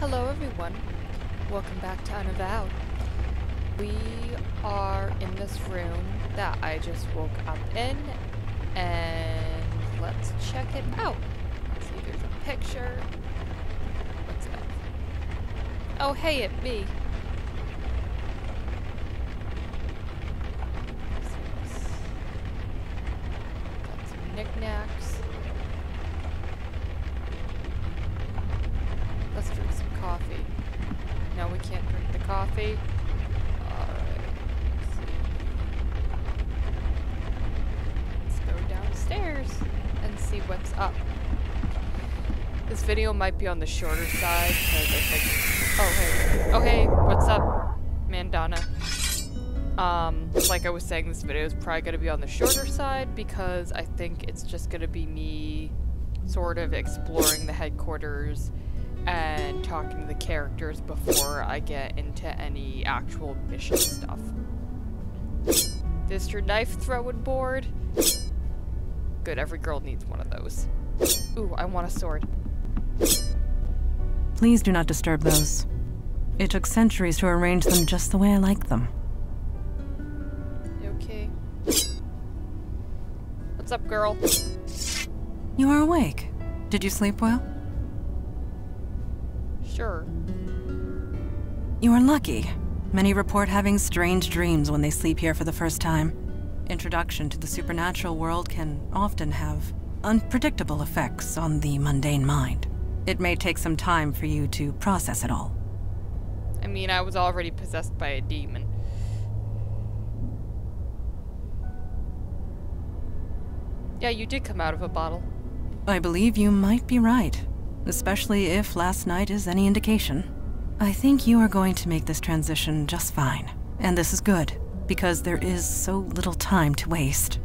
Hello everyone. Welcome back to Unavowed. We are in this room that I just woke up in and let's check it out. See there's a picture. What's that? Oh hey it me. Some knickknacks. Let's drink some coffee. No, we can't drink the coffee. Alright. Let's see. Let's go downstairs what's up. This video might be on the shorter side because I think. Oh hey. Oh hey, what's up, Mandana? Um, like I was saying, this video is probably gonna be on the shorter side because I think it's just gonna be me sort of exploring the headquarters and talking to the characters before I get into any actual mission stuff. This your knife throwing board? Good, every girl needs one of those. Ooh, I want a sword. Please do not disturb those. It took centuries to arrange them just the way I like them. Okay? What's up, girl? You are awake. Did you sleep well? Sure. You are lucky. Many report having strange dreams when they sleep here for the first time. Introduction to the supernatural world can often have unpredictable effects on the mundane mind. It may take some time for you to process it all. I mean, I was already possessed by a demon. Yeah, you did come out of a bottle. I believe you might be right, especially if last night is any indication. I think you are going to make this transition just fine. And this is good, because there is so little time to waste.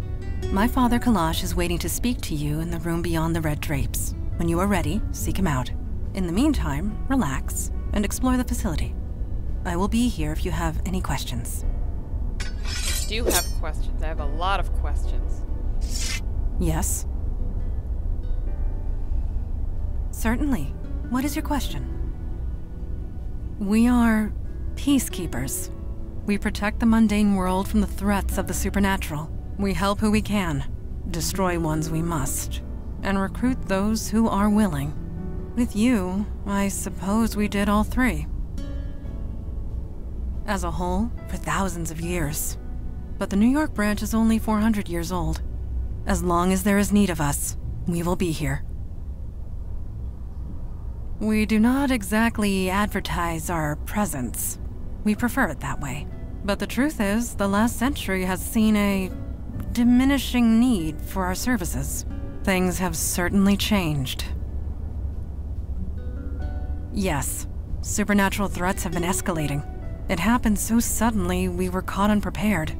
My father Kalash is waiting to speak to you in the room beyond the red drapes. When you are ready, seek him out. In the meantime, relax and explore the facility. I will be here if you have any questions. I do have questions. I have a lot of questions. Yes? Certainly. What is your question? We are peacekeepers. We protect the mundane world from the threats of the supernatural. We help who we can, destroy ones we must, and recruit those who are willing. With you, I suppose we did all three. As a whole, for thousands of years. But the New York branch is only 400 years old. As long as there is need of us, we will be here. We do not exactly advertise our presence. We prefer it that way. But the truth is, the last century has seen a diminishing need for our services. Things have certainly changed. Yes, supernatural threats have been escalating. It happened so suddenly we were caught unprepared.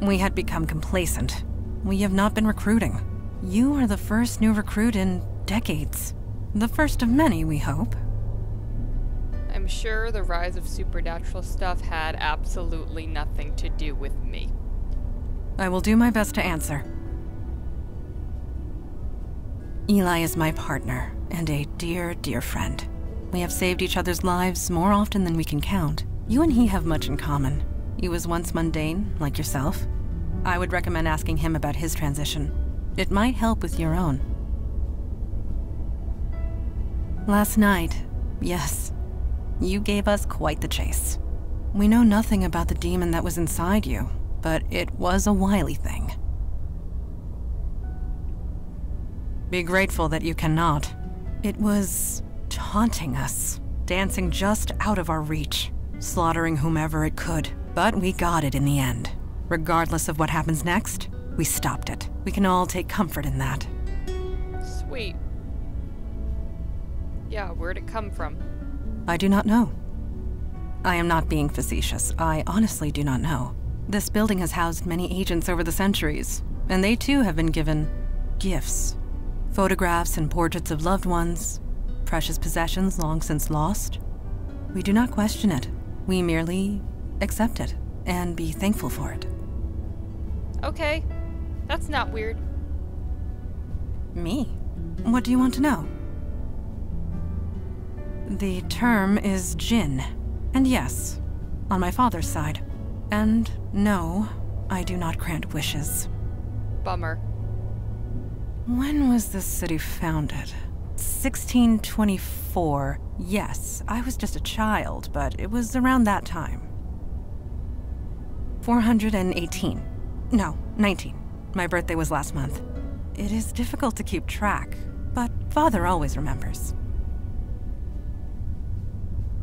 We had become complacent. We have not been recruiting. You are the first new recruit in decades. The first of many, we hope. Sure the rise of supernatural stuff had absolutely nothing to do with me. I will do my best to answer. Eli is my partner and a dear, dear friend. We have saved each other's lives more often than we can count. You and he have much in common. He was once mundane, like yourself. I would recommend asking him about his transition. It might help with your own. Last night, yes, you gave us quite the chase. We know nothing about the demon that was inside you, but it was a wily thing. Be grateful that you cannot. It was taunting us, dancing just out of our reach, slaughtering whomever it could. But we got it in the end. Regardless of what happens next, we stopped it. We can all take comfort in that. Sweet. Yeah, where'd it come from? I do not know. I am not being facetious. I honestly do not know. This building has housed many agents over the centuries, and they too have been given gifts. Photographs and portraits of loved ones, precious possessions long since lost. We do not question it. We merely accept it and be thankful for it. Okay. That's not weird. Me? What do you want to know? The term is Jinn. And yes, on my father's side. And no, I do not grant wishes. Bummer. When was this city founded? 1624. Yes, I was just a child, but it was around that time. 418. No, 19. My birthday was last month. It is difficult to keep track, but father always remembers.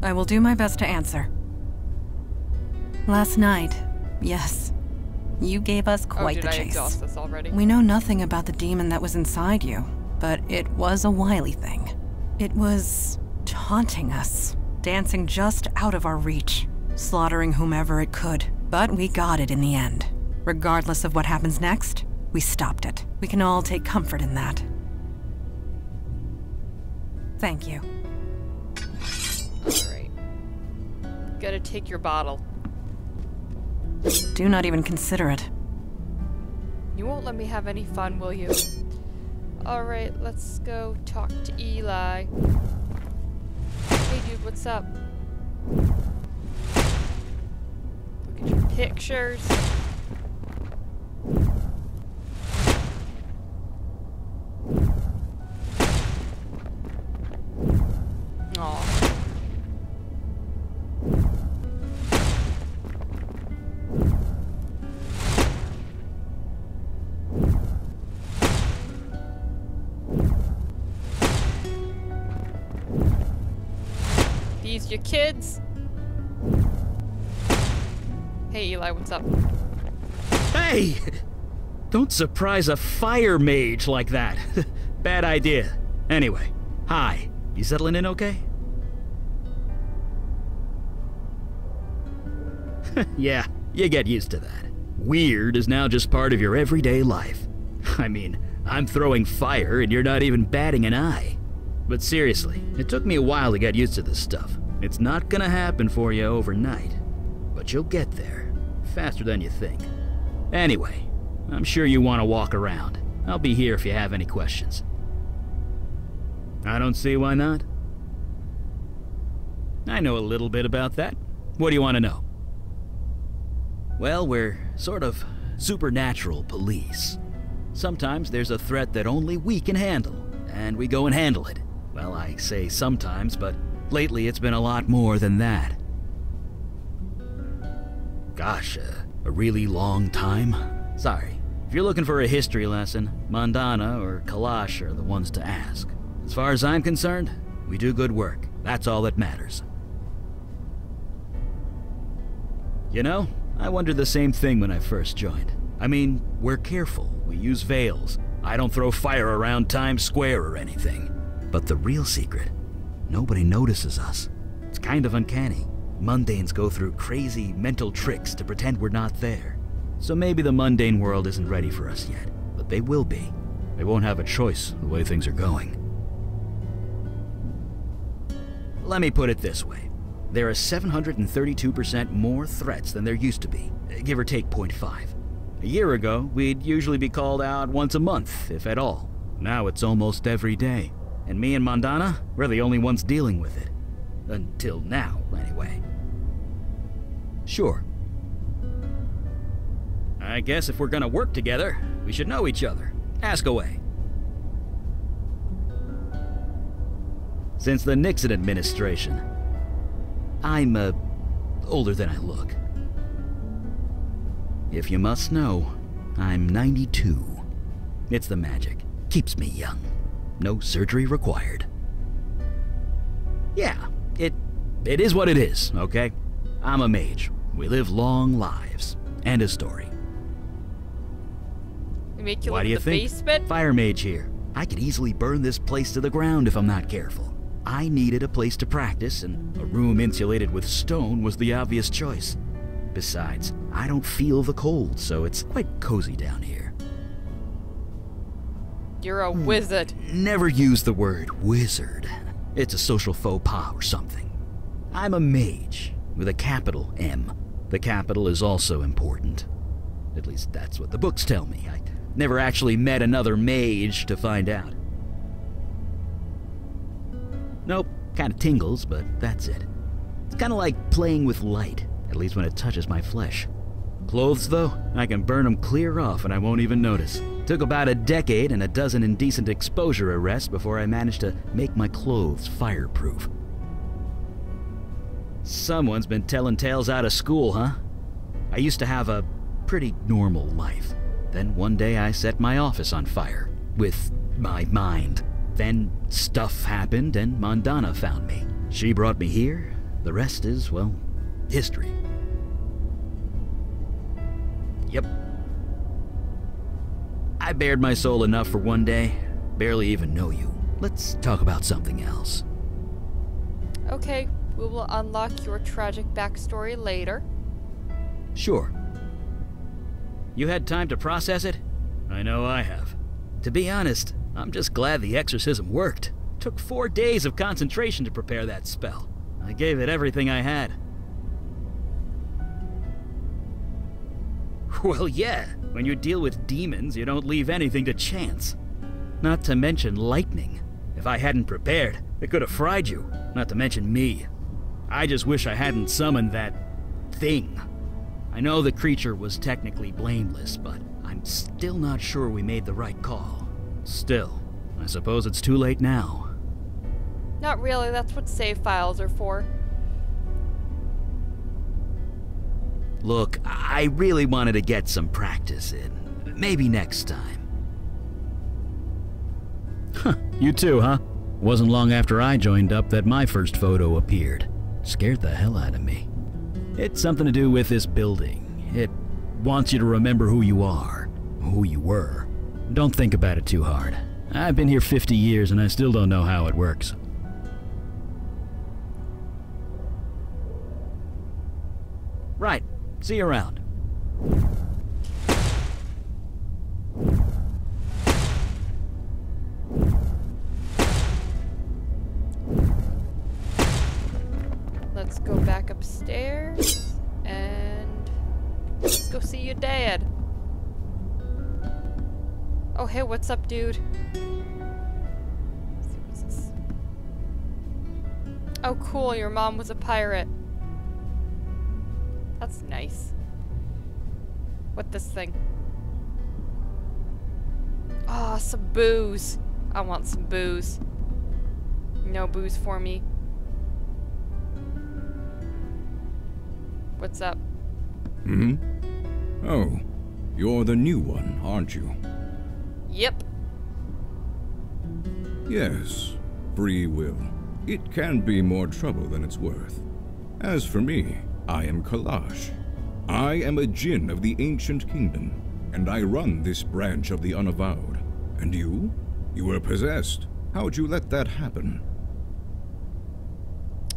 I will do my best to answer. Last night, yes. You gave us Oh, quite did the chase. We know nothing about the demon that was inside you, but it was a wily thing. It was taunting us, dancing just out of our reach, slaughtering whomever it could. But we got it in the end. Regardless of what happens next, we stopped it. We can all take comfort in that. Thank you. Gotta take your bottle. Do not even consider it. You won't let me have any fun, will you? Alright, let's go talk to Eli. Hey dude, what's up? Look at your pictures. Your kids? Hey Eli, what's up? Hey! Don't surprise a fire mage like that. Bad idea. Anyway, hi. You settling in okay? yeah, you get used to that. Weird is now just part of your everyday life. I mean, I'm throwing fire and you're not even batting an eye. But seriously, it took me a while to get used to this stuff. It's not gonna happen for you overnight. But you'll get there. Faster than you think. Anyway, I'm sure you want to walk around. I'll be here if you have any questions. I don't see why not. I know a little bit about that. What do you want to know? Well, we're sort of supernatural police. Sometimes there's a threat that only we can handle, and we go and handle it. Well, I say sometimes, but lately it's been a lot more than that. Gosh, uh, a really long time? Sorry. If you're looking for a history lesson, Mandana or Kalash are the ones to ask. As far as I'm concerned, we do good work. That's all that matters. You know, I wondered the same thing when I first joined. I mean, we're careful. We use veils. I don't throw fire around Times Square or anything. But the real secret, nobody notices us. It's kind of uncanny. Mundanes go through crazy mental tricks to pretend we're not there. So maybe the mundane world isn't ready for us yet, but they will be. They won't have a choice the way things are going. Let me put it this way. There are 732% more threats than there used to be, give or take 0.5. A year ago, we'd usually be called out once a month, if at all. Now it's almost every day. And me and Mandana, we're the only ones dealing with it. Until now, anyway. Sure. I guess if we're gonna work together, we should know each other. Ask away. Since the Nixon administration, I'm, uh, older than I look. If you must know, I'm 92. It's the magic. Keeps me young. No surgery required. Yeah, it it is what it is, okay? I'm a mage. We live long lives. And a story. We make you Why do you the think? basement? Fire mage here. I could easily burn this place to the ground if I'm not careful. I needed a place to practice, and a room insulated with stone was the obvious choice. Besides, I don't feel the cold, so it's quite cozy down here. You're a Hmm. wizard. Never use the word wizard. It's a social faux pas or something. I'm a mage with a capital M. The capital is also important. At least that's what the books tell me. I never actually met another mage to find out. Nope, Kinda tingles, but that's it. It's kinda like playing with light, at least when it touches my flesh. Clothes, though, I can burn them clear off and I won't even notice. Took about a decade and a dozen indecent exposure arrests before I managed to make my clothes fireproof. Someone's been telling tales out of school, huh? I used to have a pretty normal life. Then one day I set my office on fire. With my mind. Then stuff happened and Mandana found me. She brought me here. The rest is, well, history. Yep. I bared my soul enough for one day. Barely even know you. Let's talk about something else. Okay, we will unlock your tragic backstory later. Sure. You had time to process it? I know I have. To be honest, I'm just glad the exorcism worked. Took four days of concentration to prepare that spell. I gave it everything I had. Well, yeah. When you deal with demons, you don't leave anything to chance. Not to mention lightning. If I hadn't prepared, it could have fried you. Not to mention me. I just wish I hadn't summoned that thing. I know the creature was technically blameless, but I'm still not sure we made the right call. Still, I suppose it's too late now. Not really, that's what save files are for. Look, I really wanted to get some practice in. Maybe next time. Huh, you too, huh? Wasn't long after I joined up that my first photo appeared. Scared the hell out of me. It's something to do with this building. It wants you to remember who you are, who you were. Don't think about it too hard. I've been here 50 years and I still don't know how it works. See you around. Let's go back upstairs and let's go see your dad. Oh, hey, what's up, dude? Oh, cool, your mom was a pirate. That's nice. What this thing? Ah, some booze. I want some booze. No booze for me. What's up? Hmm? Oh, you're the new one, aren't you? Yep. Yes, free will. It can be more trouble than it's worth. As for me, I am Kalash. I am a Jinn of the Ancient Kingdom, and I run this branch of the Unavowed. And you? You were possessed. How'd you let that happen?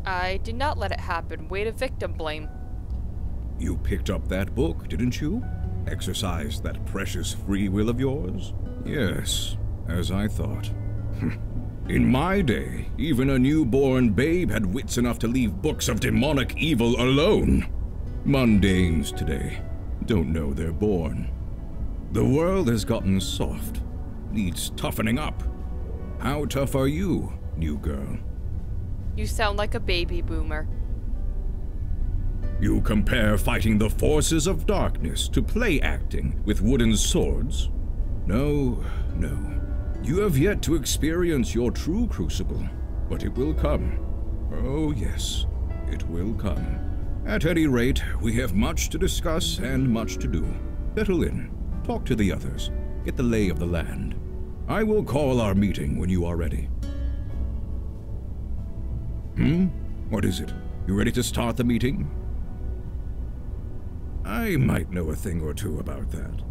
I did not let it happen. Way to victim blame. You picked up that book, didn't you? Exercised that precious free will of yours? Yes, as I thought. In my day, even a newborn babe had wits enough to leave books of demonic evil alone. Mundanes today don't know they're born. The world has gotten soft, needs toughening up. How tough are you, new girl? You sound like a baby boomer. You compare fighting the forces of darkness to play acting with wooden swords? No, no. You have yet to experience your true crucible, but it will come. Oh, yes, it will come. At any rate, we have much to discuss and much to do. Settle in, talk to the others, get the lay of the land. I will call our meeting when you are ready. Hmm? What is it? You ready to start the meeting? I might know a thing or two about that.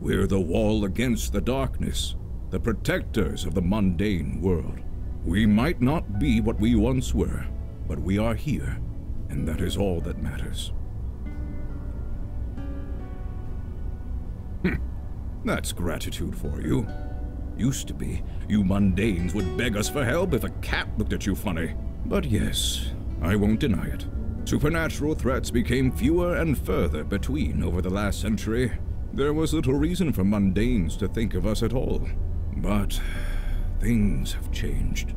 We're the wall against the darkness, the protectors of the mundane world. We might not be what we once were, but we are here, and that is all that matters. Hm, that's gratitude for you. Used to be, you mundanes would beg us for help if a cat looked at you funny. But yes, I won't deny it. Supernatural threats became fewer and further between over the last century. There was little reason for mundanes to think of us at all. But things have changed.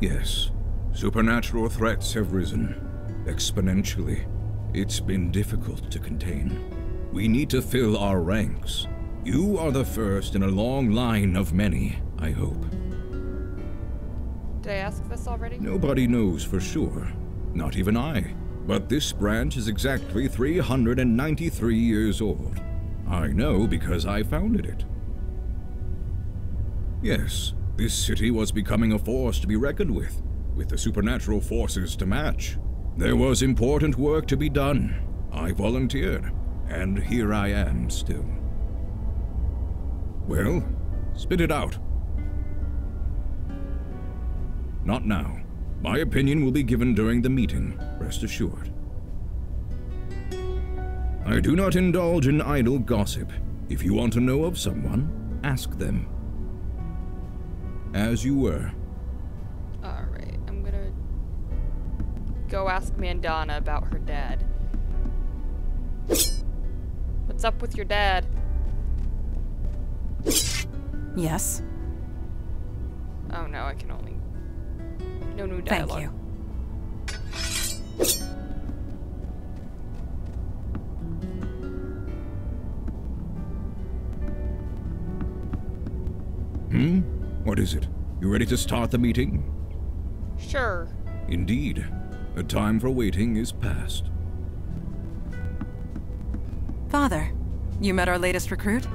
Yes, supernatural threats have risen exponentially. It's been difficult to contain. We need to fill our ranks. You are the first in a long line of many, I hope. Did I ask this already? Nobody knows for sure, not even I. But this branch is exactly 393 years old. I know because I founded it. Yes, this city was becoming a force to be reckoned with, with the supernatural forces to match. There was important work to be done. I volunteered, and here I am still. Well, spit it out. Not now. My opinion will be given during the meeting, rest assured. I do not indulge in idle gossip. If you want to know of someone, ask them. As you were. Alright, I'm gonna go ask Mandana about her dad. What's up with your dad? Yes. Oh no, I can only. No new Thank you. Hmm? What is it? You ready to start the meeting? Sure. Indeed. The time for waiting is past. Father, you met our latest recruit?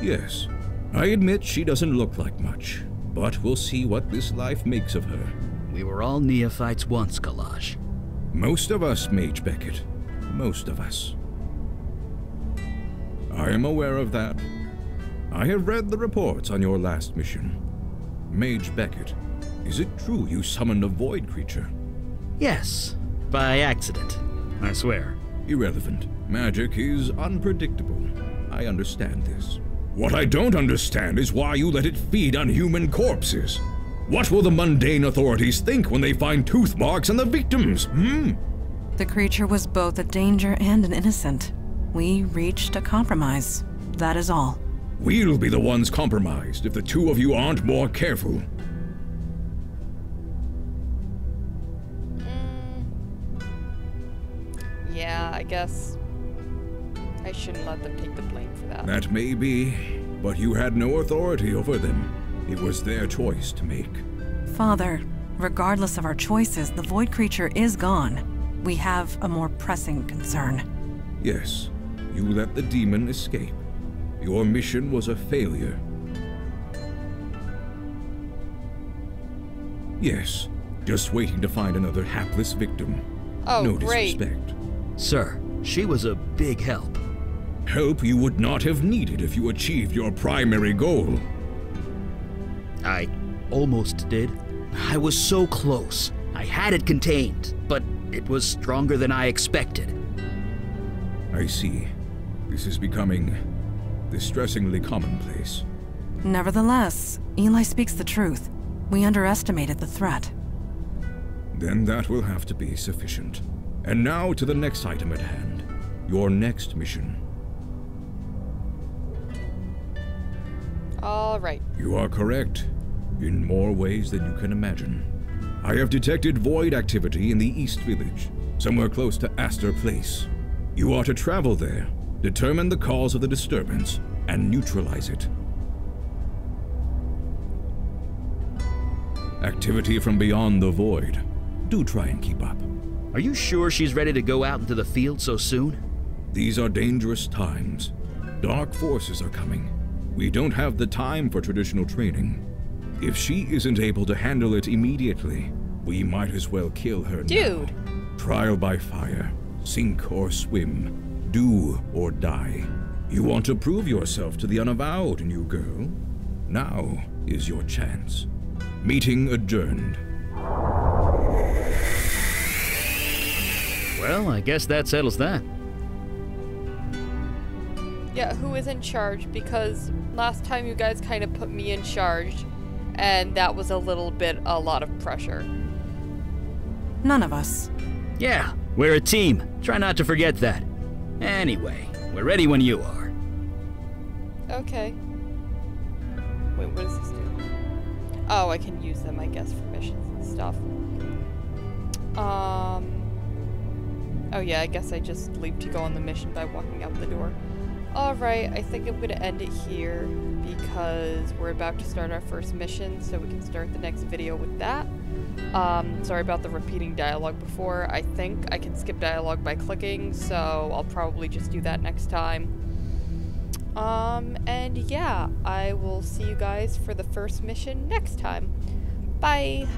Yes. I admit she doesn't look like much, but we'll see what this life makes of her. We were all neophytes once, Kalash. Most of us, Mage Beckett. Most of us. I am aware of that. I have read the reports on your last mission. Mage Beckett, is it true you summoned a void creature? Yes, by accident. I swear. Irrelevant. Magic is unpredictable. I understand this. What I don't understand is why you let it feed on human corpses. What will the mundane authorities think when they find tooth marks on the victims, hmm? The creature was both a danger and an innocent. We reached a compromise. That is all. We'll be the ones compromised if the two of you aren't more careful. Yeah, I guess I shouldn't let them take the blame for that. That may be, but you had no authority over them. It was their choice to make. Father, regardless of our choices, the void creature is gone. We have a more pressing concern. Yes, you let the demon escape. Your mission was a failure. Yes, just waiting to find another hapless victim. Oh, no great. disrespect. Sir, she was a big help. Help you would not have needed if you achieved your primary goal. I almost did. I was so close. I had it contained, but it was stronger than I expected. I see. This is becoming distressingly commonplace. Nevertheless, Eli speaks the truth. We underestimated the threat. Then that will have to be sufficient. And now to the next item at hand. Your next mission. Alright. You are correct. In more ways than you can imagine. I have detected void activity in the East Village, somewhere close to Astor Place. You are to travel there, determine the cause of the disturbance, and neutralize it. Activity from beyond the void. Do try and keep up. Are you sure she's ready to go out into the field so soon? These are dangerous times. Dark forces are coming. We don't have the time for traditional training. If she isn't able to handle it immediately, we might as well kill her Dude. now. Trial by fire. Sink or swim. Do or die. You want to prove yourself to the unavowed, new girl? Now is your chance. Meeting adjourned. Well, I guess that settles that. Yeah, who is in charge? Because last time you guys kind of put me in charge, and that was a little bit, a lot of pressure. None of us. Yeah, we're a team. Try not to forget that. Anyway, we're ready when you are. Okay. Wait, what does this do? Oh, I can use them, I guess, for missions and stuff. Um... Oh yeah, I guess I just leave to go on the mission by walking out the door. Alright, I think I'm gonna end it here because we're about to start our first mission, so we can start the next video with that. Um, sorry about the repeating dialogue before. I think I can skip dialogue by clicking, so I'll probably just do that next time. Um, and yeah, I will see you guys for the first mission next time. Bye!